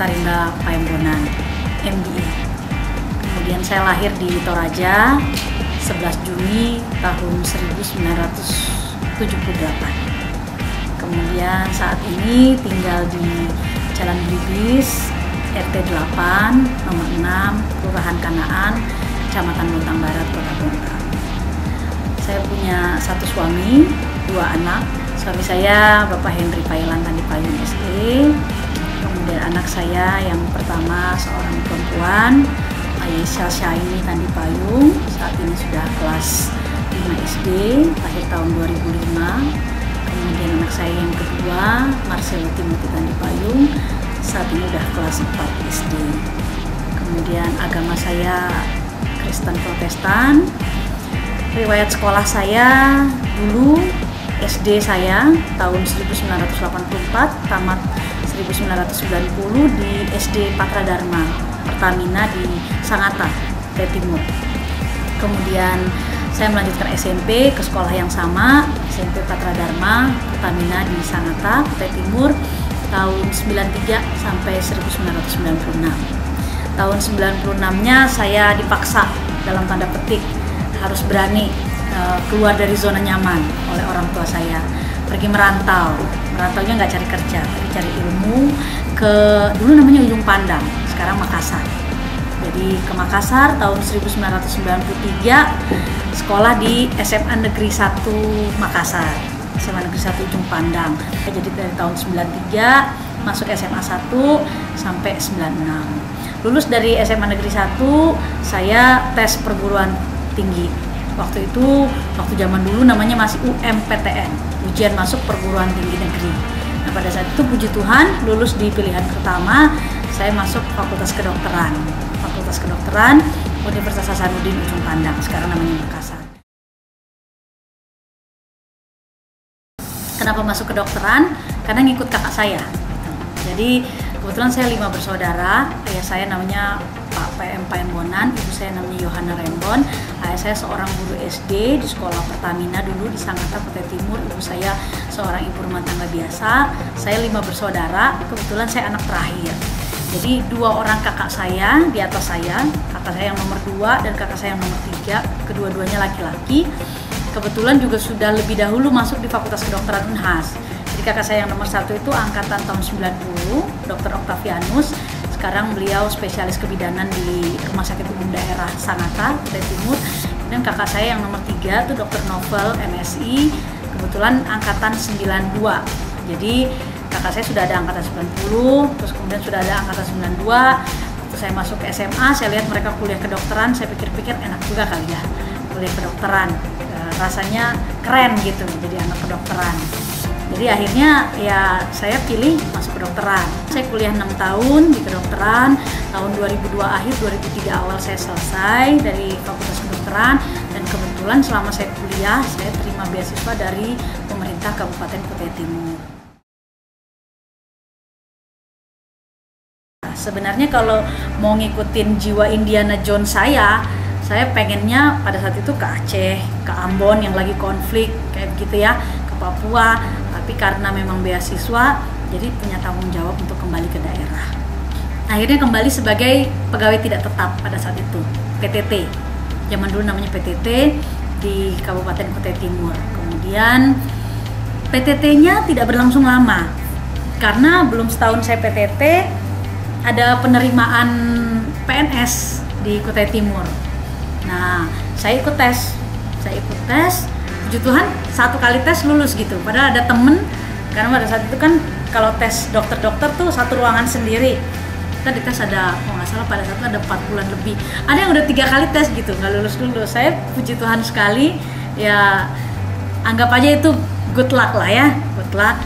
Matarinda Paembonan MBA. Kemudian saya lahir di Toraja 11 Juni tahun 1978. Kemudian saat ini tinggal di Jalan Bibis, RT 8, nomor 6, Kelurahan Kanaan, Kecamatan Bontang Barat, Kota Bontang. Saya punya satu suami, dua anak. Suami saya Bapak Henry Pailan Tandi saya yang pertama seorang perempuan, Aisyah Syaini Tandi Payung. Saat ini sudah kelas 5 SD, lahir tahun 2005. Kemudian anak saya yang kedua, Marcelo Timothy Tandi Payung. Saat ini sudah kelas 4 SD. Kemudian agama saya Kristen Protestan. Riwayat sekolah saya dulu SD saya tahun 1984 tamat 1990 di SD Patra Dharma Pertamina di Sangatta, Jawa Timur. Kemudian saya melanjutkan SMP ke sekolah yang sama, SMP Patra Dharma Pertamina di Sangatta, Jawa Timur tahun 93 sampai 1996. Tahun 96-nya saya dipaksa dalam tanda petik harus berani uh, keluar dari zona nyaman oleh orang tua saya pergi merantau. Merantaunya nggak cari kerja tapi cari ilmu ke dulu namanya Ujung Pandang sekarang Makassar. Jadi ke Makassar tahun 1993 sekolah di SMA Negeri 1 Makassar SMA Negeri 1 Ujung Pandang. Jadi dari tahun 93 masuk SMA 1 sampai 96 lulus dari SMA Negeri 1 saya tes perguruan tinggi waktu itu waktu zaman dulu namanya masih UMPTN ujian masuk perguruan tinggi negeri. Nah pada saat itu puji Tuhan lulus di pilihan pertama saya masuk fakultas kedokteran. Fakultas kedokteran Universitas Hasanuddin Ujung Pandang sekarang namanya Makassar. Kenapa masuk kedokteran? Karena ngikut kakak saya. Jadi kebetulan saya lima bersaudara ayah saya namanya Pak PM Paembonan ibu saya namanya Yohana Rembon. Ayah saya seorang guru SD di sekolah Pertamina dulu di Sangatta Kota Timur. Ibu saya seorang ibu rumah tangga biasa. Saya lima bersaudara. Kebetulan saya anak terakhir. Jadi dua orang kakak saya di atas saya kakak saya yang nomor dua dan kakak saya yang nomor tiga kedua-duanya laki-laki. Kebetulan juga sudah lebih dahulu masuk di Fakultas Kedokteran Unhas. Jadi kakak saya yang nomor satu itu angkatan tahun 90 Dr. Octavianus sekarang beliau spesialis kebidanan di Rumah Sakit Umum Daerah Sangatta, Kota Timur. Dan kakak saya yang nomor tiga itu Dr. Novel MSI kebetulan angkatan 92 jadi kakak saya sudah ada angkatan 90 terus kemudian sudah ada angkatan 92 waktu saya masuk ke SMA saya lihat mereka kuliah kedokteran saya pikir-pikir enak juga kali ya kuliah kedokteran. E, rasanya keren gitu jadi anak kedokteran. Jadi akhirnya ya saya pilih kedokteran. Saya kuliah 6 tahun di kedokteran. Tahun 2002 akhir 2003 awal saya selesai dari fakultas kedokteran. Dan kebetulan selama saya kuliah saya terima beasiswa dari pemerintah Kabupaten Kutai Timur. Sebenarnya kalau mau ngikutin jiwa Indiana Jones saya saya pengennya pada saat itu ke Aceh, ke Ambon yang lagi konflik kayak gitu ya, ke Papua. Tapi karena memang beasiswa, jadi punya tanggung jawab untuk kembali ke daerah. Akhirnya kembali sebagai pegawai tidak tetap pada saat itu, PTT. Zaman dulu namanya PTT di Kabupaten Kutai Timur. Kemudian PTT-nya tidak berlangsung lama karena belum setahun saya PTT ada penerimaan PNS di Kutai Timur Nah, saya ikut tes. Saya ikut tes. Puji Tuhan, satu kali tes lulus gitu. Padahal ada temen, karena pada saat itu kan kalau tes dokter-dokter tuh satu ruangan sendiri. Kita dites ada, kalau nggak salah pada saat itu ada empat bulan lebih. Ada yang udah tiga kali tes gitu, nggak lulus lulus. Saya puji Tuhan sekali, ya anggap aja itu good luck lah ya, good luck.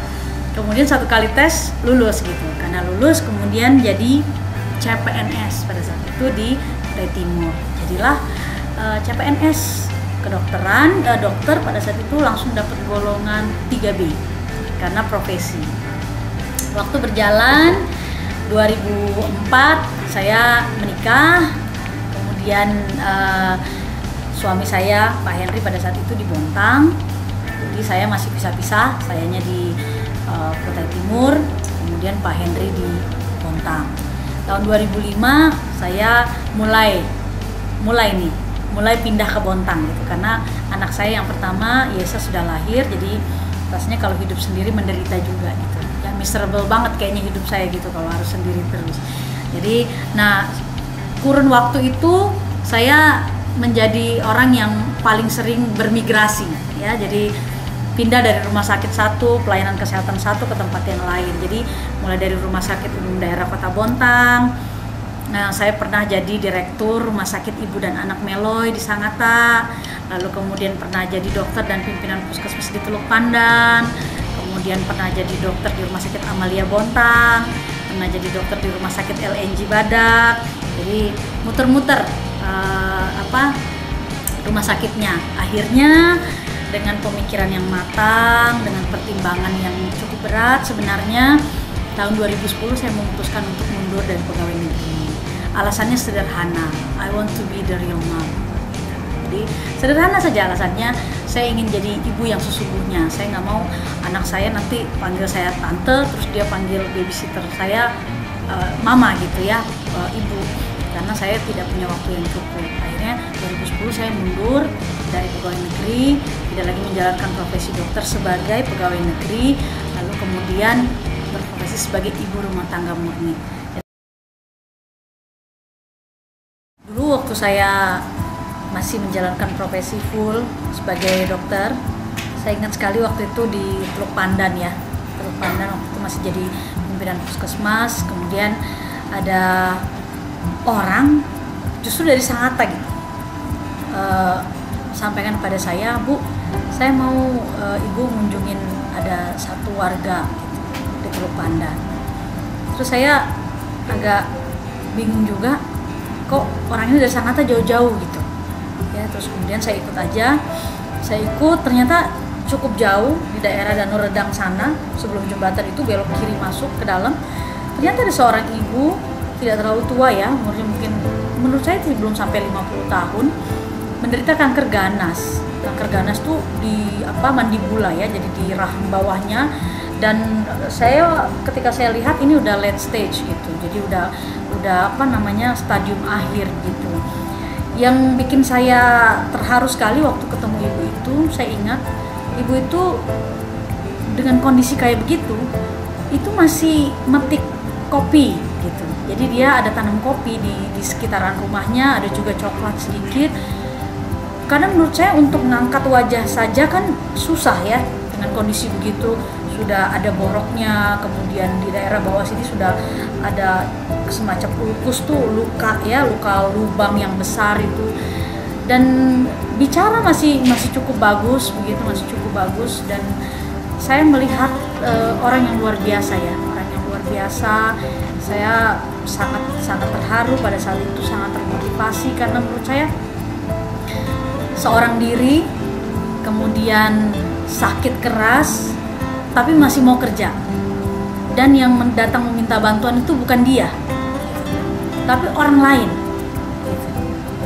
Kemudian satu kali tes lulus gitu, karena lulus kemudian jadi CPNS pada saat itu di Kutai Timur. Jadilah uh, CPNS kedokteran, uh, dokter pada saat itu langsung dapat golongan 3B karena profesi. Waktu berjalan 2004 saya menikah, kemudian uh, suami saya Pak Henry pada saat itu di Bontang, jadi saya masih pisah-pisah, sayanya di uh, Kutai Timur, kemudian Pak Henry di Bontang. Tahun 2005 saya mulai mulai nih mulai pindah ke Bontang gitu. Karena anak saya yang pertama Yesa sudah lahir jadi rasanya kalau hidup sendiri menderita juga gitu miserable banget kayaknya hidup saya gitu kalau harus sendiri terus. Jadi nah kurun waktu itu saya menjadi orang yang paling sering bermigrasi ya. Jadi pindah dari rumah sakit satu pelayanan kesehatan satu ke tempat yang lain. Jadi mulai dari rumah sakit umum daerah kota Bontang Nah, saya pernah jadi direktur Rumah Sakit Ibu dan Anak Meloy di Sangatta, lalu kemudian pernah jadi dokter dan pimpinan puskesmas di Teluk Pandan, kemudian pernah jadi dokter di Rumah Sakit Amalia Bontang, pernah jadi dokter di Rumah Sakit LNG Badak. Jadi muter-muter uh, apa rumah sakitnya. Akhirnya dengan pemikiran yang matang, dengan pertimbangan yang cukup berat sebenarnya tahun 2010 saya memutuskan untuk mundur dari pegawai negeri alasannya sederhana I want to be the real mom jadi sederhana saja alasannya saya ingin jadi ibu yang sesungguhnya. Saya nggak mau anak saya nanti panggil saya tante terus dia panggil babysitter saya uh, mama gitu ya uh, ibu. Karena saya tidak punya waktu yang cukup. Akhirnya 2010 saya mundur dari pegawai negeri tidak lagi menjalankan profesi dokter sebagai pegawai negeri lalu kemudian berprofesi sebagai ibu rumah tangga murni. Dulu waktu saya masih menjalankan profesi full sebagai dokter, saya ingat sekali waktu itu di Teluk Pandan ya. Teluk Pandan waktu itu masih jadi pimpinan puskesmas, kemudian ada orang justru dari Sangatta gitu. Uh, sampaikan pada saya, Bu, saya mau uh, ibu mengunjungin ada satu warga gitu, di Teluk Pandan. Terus saya agak bingung juga kok orang ini dari Sangatta jauh-jauh gitu ya terus kemudian saya ikut aja. Saya ikut ternyata cukup jauh di daerah Danau Redang sana. Sebelum jembatan itu belok kiri masuk ke dalam. Ternyata ada seorang ibu tidak terlalu tua ya umurnya mungkin menurut saya belum sampai 50 tahun menderita kanker ganas. Kanker ganas tuh di apa mandibula ya jadi di rahang bawahnya. Dan saya ketika saya lihat ini udah late stage gitu. Jadi udah udah apa namanya stadium akhir gitu yang bikin saya terharu sekali waktu ketemu ibu itu saya ingat ibu itu dengan kondisi kayak begitu itu masih metik kopi gitu. Jadi dia ada tanam kopi di, di sekitaran rumahnya ada juga coklat sedikit. Karena menurut saya untuk mengangkat wajah saja kan susah ya dengan kondisi begitu. Sudah ada boroknya kemudian di daerah bawah sini sudah ada semacam ulkus tuh luka ya luka lubang yang besar itu. Dan bicara masih masih cukup bagus begitu masih cukup bagus. Dan saya melihat uh, orang yang luar biasa ya orang yang luar biasa. Saya sangat sangat terharu pada saat itu sangat termotivasi karena menurut saya seorang diri kemudian sakit keras tapi masih mau kerja. Dan yang datang meminta bantuan itu bukan dia tapi orang lain.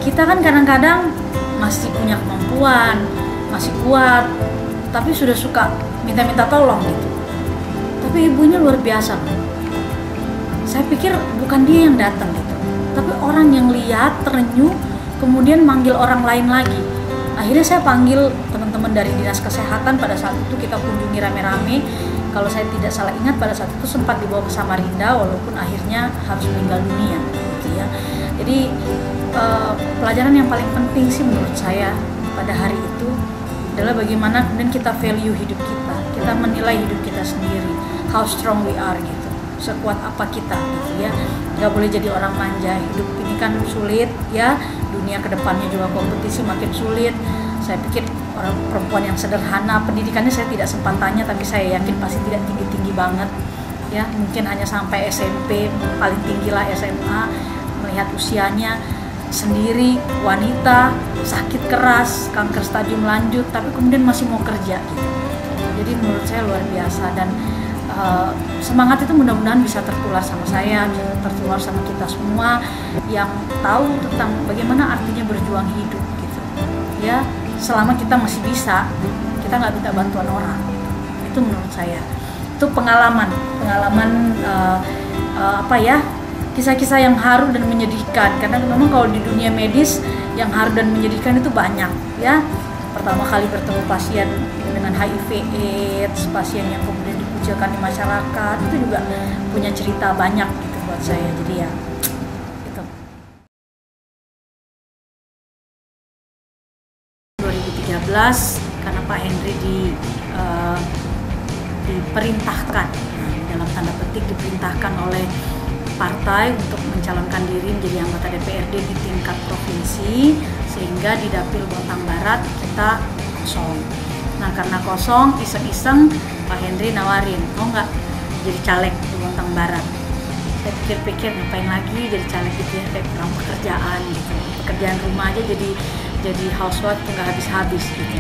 Kita kan kadang-kadang masih punya kemampuan masih kuat tapi sudah suka minta-minta tolong gitu. Tapi ibunya luar biasa. Saya pikir bukan dia yang datang gitu. Tapi orang yang lihat terenyuh kemudian manggil orang lain lagi. Akhirnya saya panggil teman-teman dari dinas kesehatan pada saat itu kita kunjungi rame-rame. Kalau saya tidak salah ingat pada saat itu sempat dibawa ke Samarinda walaupun akhirnya harus meninggal dunia gitu ya. Jadi uh, pelajaran yang paling penting sih menurut saya pada hari itu adalah bagaimana kemudian kita value hidup kita kita menilai hidup kita sendiri how strong we are gitu sekuat apa kita gitu ya. Nggak boleh jadi orang manja hidup ini kan sulit ya dunia ke depannya juga kompetisi makin sulit. Saya pikir orang perempuan yang sederhana pendidikannya saya tidak sempat tanya tapi saya yakin pasti tidak tinggi tinggi banget ya. Mungkin hanya sampai SMP paling tinggi lah SMA melihat usianya sendiri wanita sakit keras kanker stadium lanjut tapi kemudian masih mau kerja gitu. Jadi menurut saya luar biasa dan uh, semangat itu mudah-mudahan bisa tertular sama saya bisa tertular sama kita semua yang tahu tentang bagaimana artinya berjuang hidup gitu. Ya selama kita masih bisa kita nggak minta bantuan orang. Itu menurut saya. Itu pengalaman pengalaman uh, uh, apa ya kisah-kisah yang haru dan menyedihkan. Karena memang kalau di dunia medis yang haru dan menyedihkan itu banyak ya. Pertama kali bertemu pasien dengan HIV AIDS pasien yang kemudian dikucilkan di masyarakat itu juga punya cerita banyak gitu buat saya. Jadi ya itu 2013 karena Pak Henry di uh, diperintahkan dalam tanda petik diperintahkan oleh partai untuk mencalonkan diri menjadi anggota DPRD di tingkat provinsi sehingga di dapil Bontang Barat kita kosong. Nah karena kosong iseng-iseng Pak Henry nawarin mau nggak jadi caleg di Bontang Barat. Saya pikir-pikir ngapain lagi jadi caleg gitu ya kayak kurang pekerjaan gitu pekerjaan rumah aja jadi jadi housewife tuh nggak habis-habis gitu.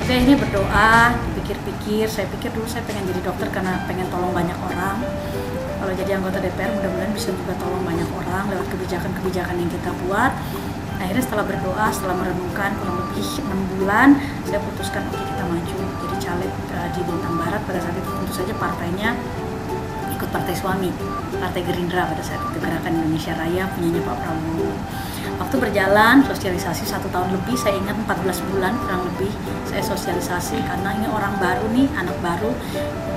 Tapi ini berdoa, pikir-pikir, saya pikir dulu saya pengen jadi dokter karena pengen tolong banyak orang kalau jadi anggota DPR mudah-mudahan bisa juga tolong banyak orang lewat kebijakan-kebijakan yang kita buat. Akhirnya setelah berdoa setelah merenungkan kurang lebih enam bulan saya putuskan oke kita maju jadi caleg uh, di Bintang Barat. Pada saat itu tentu saja partainya ikut partai suami partai Gerindra pada saat itu gerakan Indonesia Raya punyanya Pak Prabowo waktu berjalan sosialisasi satu tahun lebih saya ingat 14 bulan kurang lebih saya sosialisasi karena ini orang baru nih anak baru.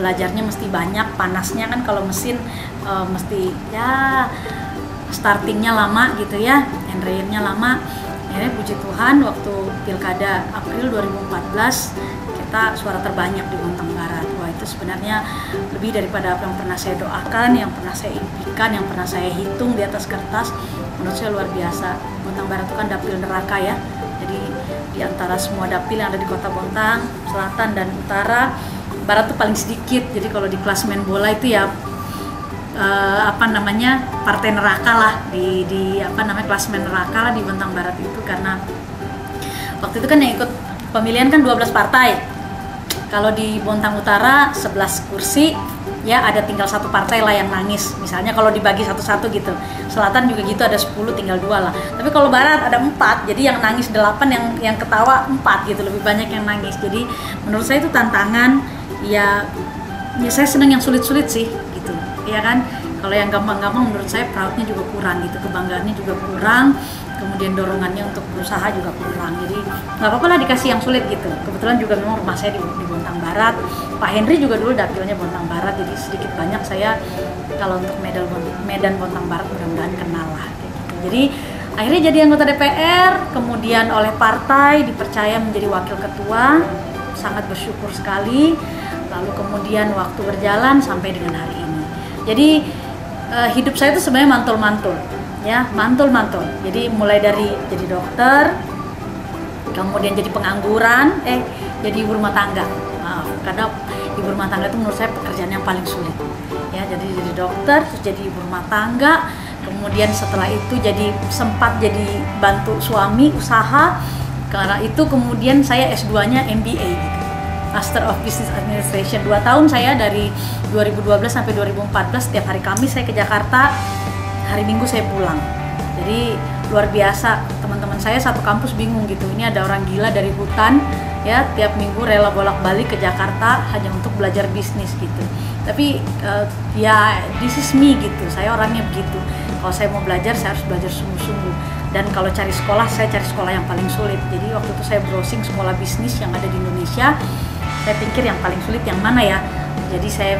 Belajarnya mesti banyak panasnya kan kalau mesin uh, mesti ya startingnya lama gitu ya endrainnya lama. Akhirnya puji Tuhan waktu pilkada April 2014 kita suara terbanyak di wah itu sebenarnya lebih daripada apa yang pernah saya doakan yang pernah saya impikan yang pernah saya hitung di atas kertas menurut saya luar biasa. Bontang Barat itu kan dapil neraka ya. Jadi di antara semua dapil yang ada di kota Bontang selatan dan utara barat tuh paling sedikit. Jadi kalau di klasmen bola itu ya uh, apa namanya partai neraka lah. Di di apa namanya klasmen neraka lah di Bontang Barat itu. Karena waktu itu kan yang ikut pemilihan kan 12 partai kalau di Bontang Utara 11 kursi ya ada tinggal satu partai lah yang nangis. Misalnya kalau dibagi satu-satu gitu. Selatan juga gitu ada 10 tinggal dua lah. Tapi kalau barat ada empat. Jadi yang nangis delapan yang yang ketawa empat gitu. Lebih banyak yang nangis. Jadi menurut saya itu tantangan. Ya ya saya senang yang sulit-sulit sih gitu. Ya kan? Kalau yang gampang-gampang menurut saya proudnya juga kurang gitu. Kebanggaannya juga kurang kemudian dorongannya untuk berusaha juga kurang jadi nggak apa-apa lah dikasih yang sulit gitu. Kebetulan juga memang rumah saya di, di Bontang Barat. Pak Henry juga dulu dapilnya Bontang Barat jadi sedikit banyak saya kalau untuk Medan Medan Bontang Barat mudah-mudahan kenal lah gitu. jadi akhirnya jadi anggota DPR kemudian oleh partai dipercaya menjadi wakil ketua. Sangat bersyukur sekali. Lalu kemudian waktu berjalan sampai dengan hari ini. Jadi uh, hidup saya itu sebenarnya mantul-mantul ya mantul-mantul. Jadi mulai dari jadi dokter kemudian jadi pengangguran eh jadi ibu rumah tangga. Maaf karena ibu rumah tangga itu menurut saya pekerjaan yang paling sulit. Ya jadi jadi dokter terus jadi ibu rumah tangga. Kemudian setelah itu jadi sempat jadi bantu suami usaha. Karena itu kemudian saya S2-nya MBA gitu. Master of Business Administration. 2 tahun saya dari 2012 sampai 2014 setiap hari Kamis saya ke Jakarta hari Minggu saya pulang. Jadi luar biasa. Teman-teman saya satu kampus bingung gitu. Ini ada orang gila dari hutan ya tiap minggu rela bolak-balik ke Jakarta hanya untuk belajar bisnis gitu. Tapi uh, ya this is me gitu. Saya orangnya begitu. Kalau saya mau belajar saya harus belajar sungguh-sungguh. Dan kalau cari sekolah saya cari sekolah yang paling sulit. Jadi waktu itu saya browsing sekolah bisnis yang ada di Indonesia. Saya pikir yang paling sulit yang mana ya? Jadi saya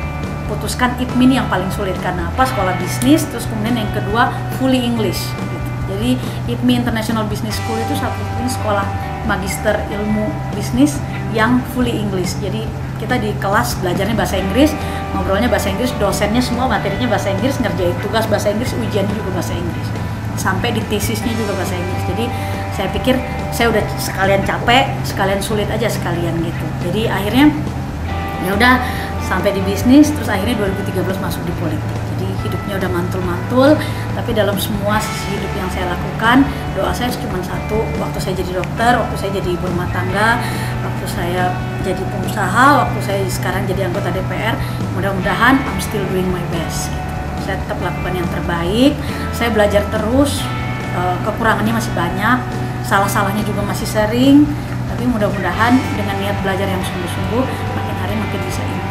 putuskan IPMIN yang paling sulit karena apa? Sekolah bisnis terus kemudian yang kedua fully English. Gitu. jadi IPMI International Business School itu satu ini sekolah magister ilmu bisnis yang fully English. Jadi kita di kelas belajarnya bahasa Inggris ngobrolnya bahasa Inggris dosennya semua materinya bahasa Inggris ngerjain tugas bahasa Inggris ujiannya juga bahasa Inggris. Sampai di tesisnya juga bahasa Inggris. Jadi saya pikir saya udah sekalian capek sekalian sulit aja sekalian gitu. Jadi akhirnya ya udah sampai di bisnis terus akhirnya 2013 masuk di politik. Jadi hidupnya udah mantul-mantul tapi dalam semua sisi hidup yang saya lakukan doa saya cuma satu waktu saya jadi dokter waktu saya jadi ibu rumah tangga waktu saya jadi pengusaha waktu saya sekarang jadi anggota DPR mudah-mudahan I'm still doing my best. Saya tetap lakukan yang terbaik saya belajar terus eh, kekurangannya masih banyak salah-salahnya juga masih sering tapi mudah-mudahan dengan niat belajar yang sungguh-sungguh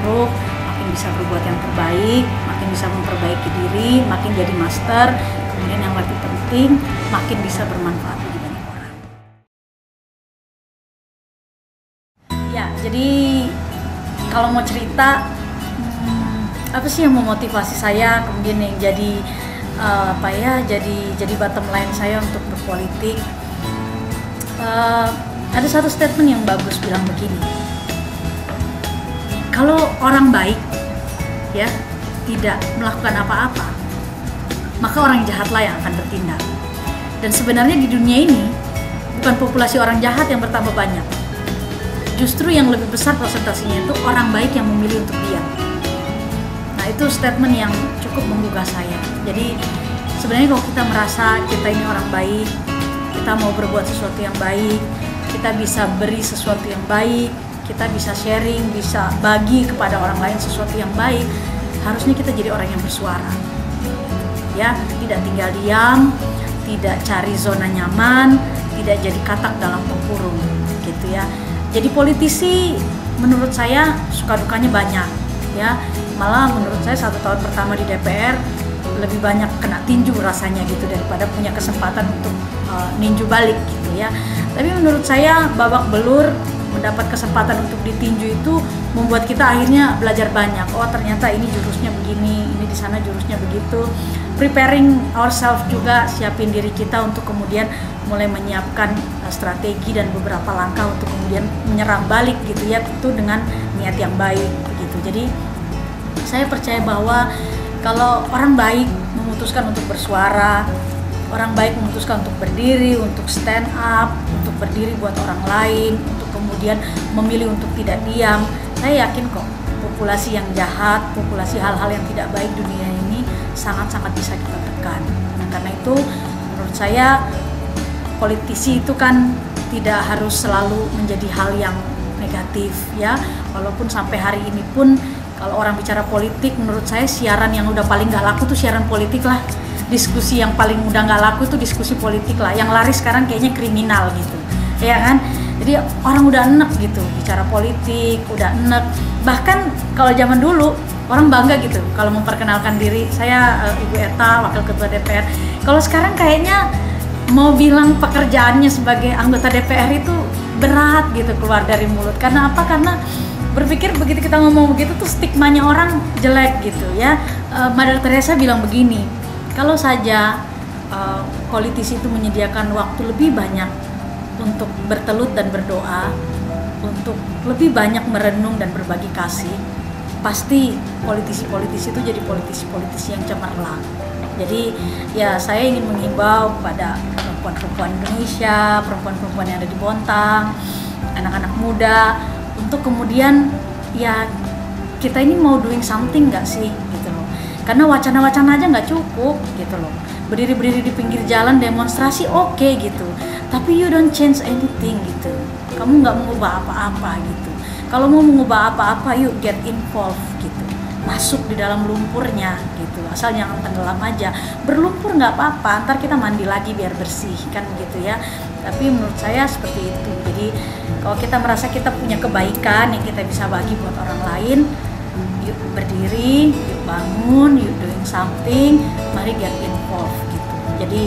improve makin bisa berbuat yang terbaik, makin bisa memperbaiki diri, makin jadi master, kemudian yang lebih penting makin bisa bermanfaat bagi banyak orang. Ya, jadi kalau mau cerita hmm, apa sih yang memotivasi saya kemudian yang jadi uh, apa ya jadi jadi bottom line saya untuk berpolitik uh, ada satu statement yang bagus bilang begini kalau orang baik ya tidak melakukan apa-apa maka orang jahatlah yang akan bertindak. Dan sebenarnya di dunia ini bukan populasi orang jahat yang bertambah banyak. Justru yang lebih besar persentasenya itu orang baik yang memilih untuk diam. Nah itu statement yang cukup menggugah saya. Jadi sebenarnya kalau kita merasa kita ini orang baik kita mau berbuat sesuatu yang baik kita bisa beri sesuatu yang baik, kita bisa sharing, bisa bagi kepada orang lain sesuatu yang baik, harusnya kita jadi orang yang bersuara. Ya, tidak tinggal diam, tidak cari zona nyaman, tidak jadi katak dalam tempurung, gitu ya. Jadi politisi menurut saya suka dukanya banyak, ya. Malah menurut saya satu tahun pertama di DPR lebih banyak kena tinju rasanya gitu daripada punya kesempatan untuk uh, ninju balik gitu ya tapi menurut saya babak belur mendapat kesempatan untuk ditinju itu membuat kita akhirnya belajar banyak. Oh ternyata ini jurusnya begini ini di sana jurusnya begitu. Preparing ourselves juga siapin diri kita untuk kemudian mulai menyiapkan uh, strategi dan beberapa langkah untuk kemudian menyerang balik gitu ya itu dengan niat yang baik begitu. Jadi saya percaya bahwa kalau orang baik memutuskan untuk bersuara orang baik memutuskan untuk berdiri, untuk stand up, untuk berdiri buat orang lain, kemudian memilih untuk tidak diam. Saya yakin kok populasi yang jahat, populasi hal-hal yang tidak baik dunia ini sangat-sangat bisa kita tekan. Nah, karena itu menurut saya politisi itu kan tidak harus selalu menjadi hal yang negatif ya. Walaupun sampai hari ini pun kalau orang bicara politik menurut saya siaran yang udah paling gak laku tuh siaran politik lah diskusi yang paling mudah nggak laku itu diskusi politik lah yang laris sekarang kayaknya kriminal gitu ya kan jadi orang udah enek gitu bicara politik udah enek. Bahkan kalau zaman dulu orang bangga gitu kalau memperkenalkan diri. Saya uh, Ibu Eta wakil ketua DPR kalau sekarang kayaknya mau bilang pekerjaannya sebagai anggota DPR itu berat gitu keluar dari mulut. Karena apa? Karena berpikir begitu kita ngomong begitu tuh stigmanya orang jelek gitu ya. Uh, Mother Teresa bilang begini kalau saja uh, politisi itu menyediakan waktu lebih banyak untuk bertelut dan berdoa, untuk lebih banyak merenung dan berbagi kasih, pasti politisi-politisi itu jadi politisi-politisi yang cemerlang. Jadi ya saya ingin menghimbau kepada perempuan-perempuan Indonesia, perempuan-perempuan yang ada di Bontang, anak-anak muda untuk kemudian ya kita ini mau doing something nggak sih karena wacana-wacana aja nggak cukup gitu loh berdiri-berdiri di pinggir jalan demonstrasi oke okay, gitu. Tapi you don't change anything gitu. Kamu nggak mengubah apa-apa gitu. Kalau mau mengubah apa-apa yuk get involved gitu. Masuk di dalam lumpurnya gitu. Asal jangan tenggelam aja. Berlumpur nggak apa-apa ntar kita mandi lagi biar bersih kan gitu ya. Tapi menurut saya seperti itu. Jadi kalau kita merasa kita punya kebaikan yang kita bisa bagi buat orang lain yuk berdiri yuk bangun yuk doing something mari get involved gitu. Jadi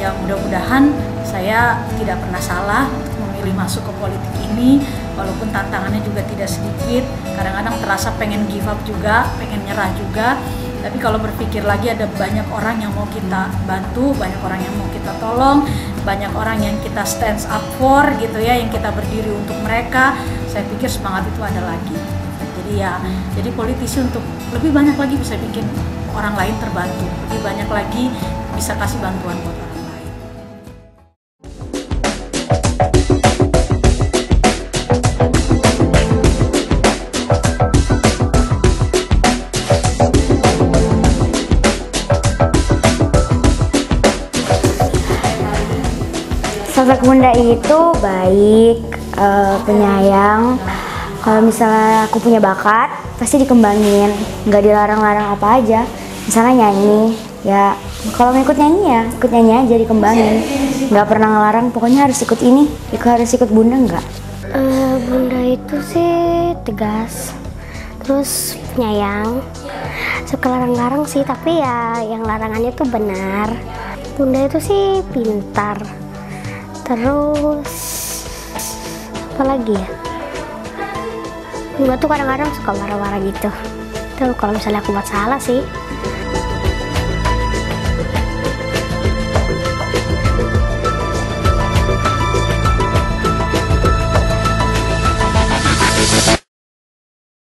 ya mudah-mudahan saya tidak pernah salah memilih masuk ke politik ini walaupun tantangannya juga tidak sedikit. Kadang-kadang terasa pengen give up juga pengen nyerah juga. Tapi kalau berpikir lagi ada banyak orang yang mau kita bantu, banyak orang yang mau kita tolong, banyak orang yang kita stand up for gitu ya, yang kita berdiri untuk mereka. Saya pikir semangat itu ada lagi ya jadi politisi untuk lebih banyak lagi bisa bikin orang lain terbantu. Lebih banyak lagi bisa kasih bantuan buat orang Sosok bunda itu baik, uh, penyayang, kalau misalnya aku punya bakat pasti dikembangin. Nggak dilarang-larang apa aja. Misalnya nyanyi ya. Kalau mau ikut nyanyi ya ikut nyanyi aja dikembangin. Nggak pernah ngelarang pokoknya harus ikut ini. Ikut harus ikut bunda nggak? Uh, bunda itu sih tegas terus penyayang. Suka larang-larang sih tapi ya yang larangannya tuh benar. Bunda itu sih pintar. Terus apa lagi ya bunda tuh kadang-kadang suka marah-marah gitu. Tuh kalau misalnya aku buat salah sih